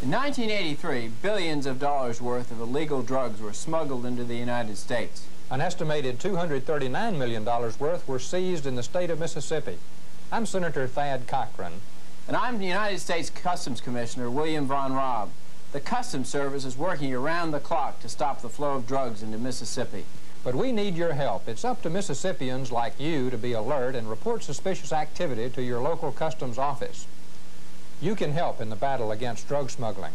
In 1983, billions of dollars worth of illegal drugs were smuggled into the United States. An estimated $239 million worth were seized in the state of Mississippi. I'm Senator Thad Cochran. And I'm the United States Customs Commissioner William Von Raab. The Customs Service is working around the clock to stop the flow of drugs into Mississippi. But we need your help. It's up to Mississippians like you to be alert and report suspicious activity to your local customs office. You can help in the battle against drug smuggling.